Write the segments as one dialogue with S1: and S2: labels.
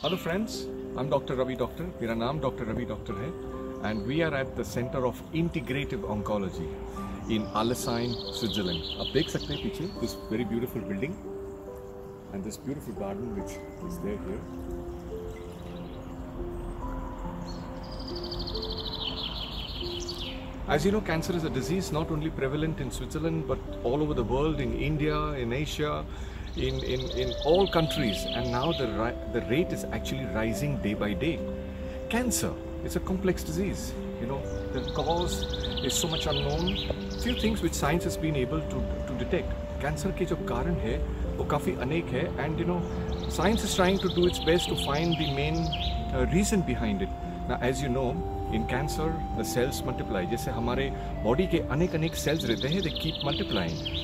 S1: Hello friends, I'm Dr. Ravi Doctor. My name is Dr. Ravi Doctor and we are at the Center of Integrative Oncology in Arlesheim, Switzerland. You can see behind this very beautiful building and this beautiful garden which is there here. As you know, cancer is a disease not only prevalent in Switzerland but all over the world, in India, in Asia, in, in, in all countries. And now the, ri- the rate is actually rising day by day. Cancer is a complex disease. You know, the cause is so much unknown. Few things which science has been able to, to detect. Cancer के जो कारण है वो काफ़ी अनेक है and you know science is trying to do its best to find the main uh, reason behind it. Now as you know in cancer the cells multiply जैसे हमारे body के अनेक अनेक cells रहते हैं they keep multiplying.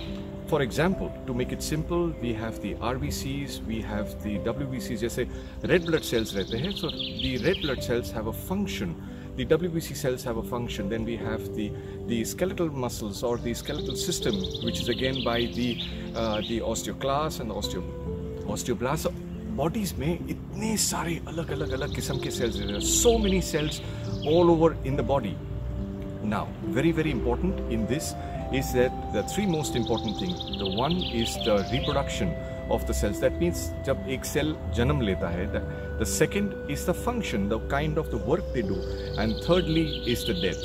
S1: For example, to make it simple, we have the RBCs, we have the WBCs जैसे red blood cells रहते हैं so the red blood cells have a function the WBC cells have a function. Then we have the the skeletal muscles or the skeletal system, which is again by the uh, the osteoclast and the osteo osteoblast. Bodies में इतने सारे अलग अलग अलग किस्म के cells रहते हैं. So many cells all over in the body. Now, very very important in this is that the three most important things. The one is the reproduction of the cells. That means जब एक cell जन्म लेता है, the, the second is the function, the kind of the work they do, and thirdly is the death.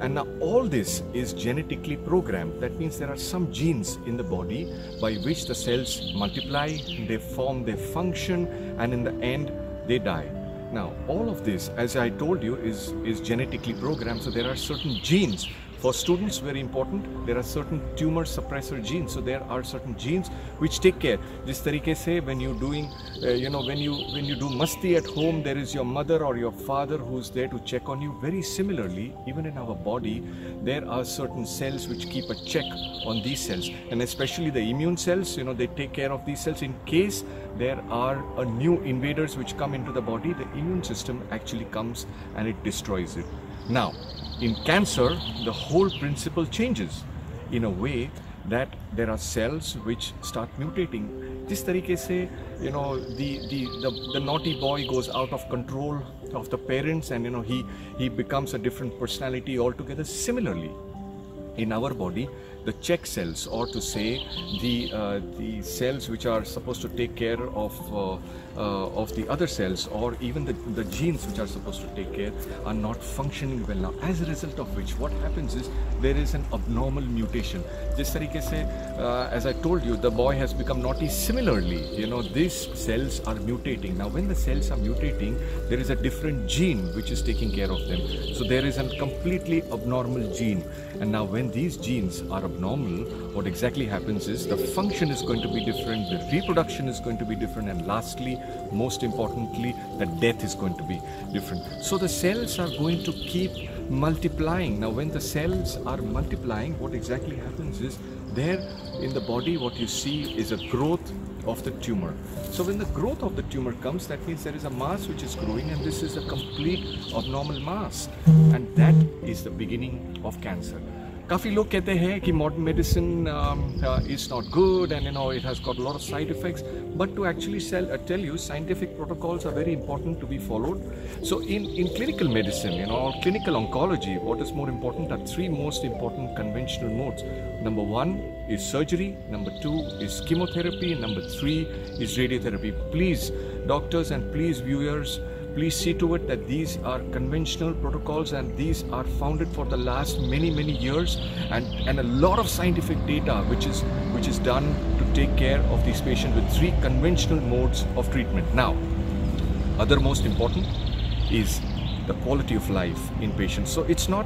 S1: And now all this is genetically programmed. That means there are some genes in the body by which the cells multiply, they form their function, and in the end they die. Now, all of this, as I told you, is, is genetically programmed. So there are certain genes. for students, very important, there are certain tumor suppressor genes. So there are certain genes which take care. This tarike say when you're doing, uh, you know, when you when you do masti at home, there is your mother or your father who's there to check on you. Very similarly, even in our body, there are certain cells which keep a check on these cells, and especially the immune cells. You know, they take care of these cells in case there are new invaders which come into the body. The immune system actually comes and it destroys it. Now, in cancer, the whole principle changes in a way that there are cells which start mutating. This तरीके से, you know, the, the, the, the naughty boy goes out of control of the parents and, you know, he, he becomes a different personality altogether. Similarly, in our body the check cells or to say the uh, the cells which are supposed to take care of uh, uh, of the other cells or even the, the genes which are supposed to take care are not functioning well now as a result of which what happens is there is an abnormal mutation जिस तरीके से uh, as I told you the boy has become naughty similarly you know these cells are mutating now when the cells are mutating there is a different gene which is taking care of them so there is a completely abnormal gene and now when these genes are abnormal what exactly happens is the function is going to be different the reproduction is going to be different and lastly most importantly the death is going to be different. So the cells are going to keep multiplying. Now when the cells are multiplying what exactly happens is there in the body what you see is a growth of the tumor. So when the growth of the tumor comes that means there is a mass which is growing and this is a complete abnormal mass. And that is the beginning of cancer काफ़ी लोग कहते हैं कि modern medicine um, uh, is not good and you know it has got a lot of side effects but to actually sell, uh, tell you scientific protocols are very important to be followed so in, in clinical medicine you know or clinical oncology what is more important are three most important conventional modes number one is surgery number two is chemotherapy number three is radiotherapy please doctors and please viewers please see to it that these are conventional protocols and these are founded for the last many many years. And and a lot of scientific data which is which is done to take care of these patients with three conventional modes of treatment. Now other most important is the quality of life in patients. So it's not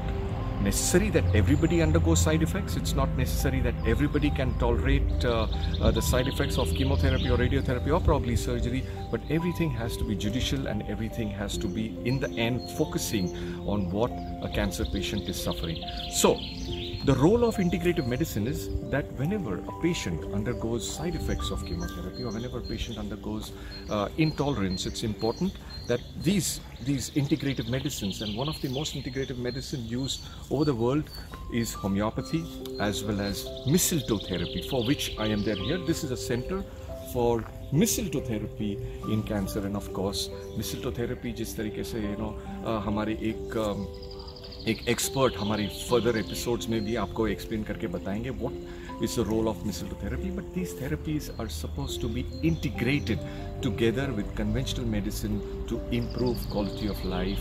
S1: necessary that everybody undergoes side effects. It's not necessary that everybody can tolerate uh, uh, the side effects of chemotherapy or radiotherapy or probably surgery, but everything has to be judicial and everything has to be, in the end, focusing on what a cancer patient is suffering. So, the role of integrative medicine is that whenever a patient undergoes side effects of chemotherapy or whenever a patient undergoes uh, intolerance, it's important that these these integrative medicines and one of the most integrative medicine used over the world is homeopathy as well as mistletoe therapy for which I am there here. This is a center for मिसिल्टोथेरेपी in cancer end of course मिसिल्टोथेरेपी जिस तरीके से you know हमारे एक um, एक expert हमारी further episodes में भी आपको एक्सप्लेन करके बताएँगे what is the role of mistle mistletoe therapy but these therapies are suppose to be integrated together with conventional medicine to improve quality of life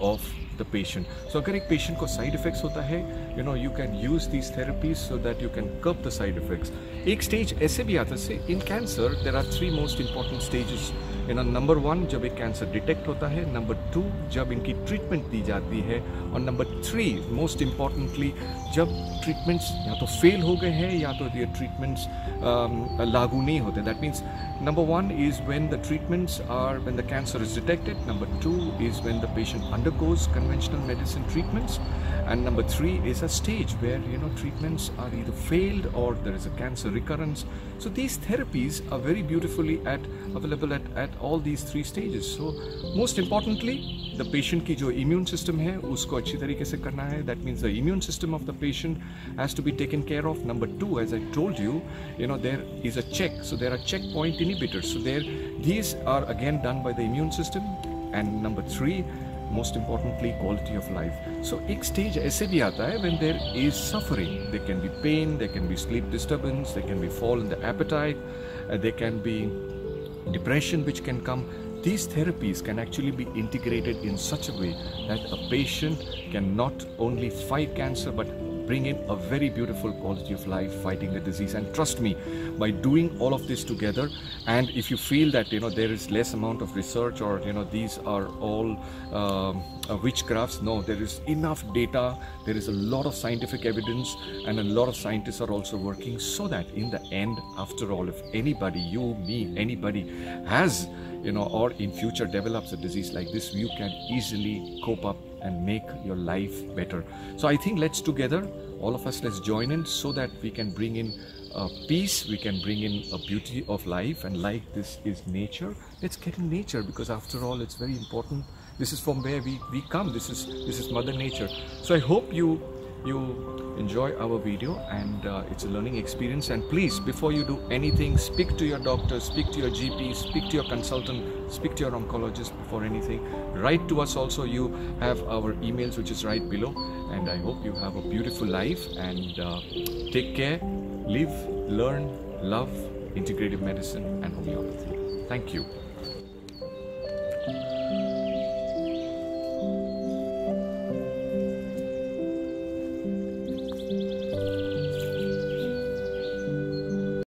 S1: of the patient so अगर एक patient को side effects होता है you know you can use these therapies so that you can cup the side effects एक stage ऐसे भी आता है in cancer there are three most important stages in number one जब एक कैंसर डिटेक्ट होता है नंबर टू जब इनकी ट्रीटमेंट दी जाती है और नंबर थ्री मोस्ट इम्पॉर्टेंटली जब ट्रीटमेंट्स या तो फेल हो गए हैं या तो ये ट्रीटमेंट्स um, लागू नहीं होते. That means number one is when the treatments are when the cancer is detected number two is when the patient undergoes conventional medicine treatments. And number three is a stage where you know treatments are either failed or there is a cancer recurrence. So these therapies are very beautifully at available at, at all these three stages. So most importantly the patient ki jo immune system hai usko achhi tarike karna hai. That means the immune system of the patient has to be taken care of. Number two as i told you you know there is a check. So there are checkpoint inhibitors. So there these are again done by the immune system. And number three most importantly quality of life so एक stage ऐसे भी आता है when there is suffering there can be pain there can be sleep disturbance there can be fall in the appetite uh, there can be depression which can come these therapies can actually be integrated in such a way that a patient can not only fight cancer but bring in a very beautiful quality of life fighting the disease. And trust me by doing all of this together and if you feel that you know there is less amount of research or you know these are all um, uh, witchcrafts no there is enough data. There is a lot of scientific evidence and a lot of scientists are also working so that in the end after all if anybody you me anybody has you know or in future develops a disease like this you can easily cope up and make your life better. So i think let's together all of us let's join in so that we can bring in uh, peace we can bring in a beauty of life and like this is nature let's get in nature because after all it's very important. This is from where we we come. This is this is mother nature. So i hope you you enjoy our video and uh, it's a learning experience. And please before you do anything speak to your doctor speak to your gp speak to your consultant speak to your oncologist before anything. Write to us also. You have our emails which is right below. And i hope you have a beautiful life and uh, take care live learn love integrative medicine and homeopathy. Thank you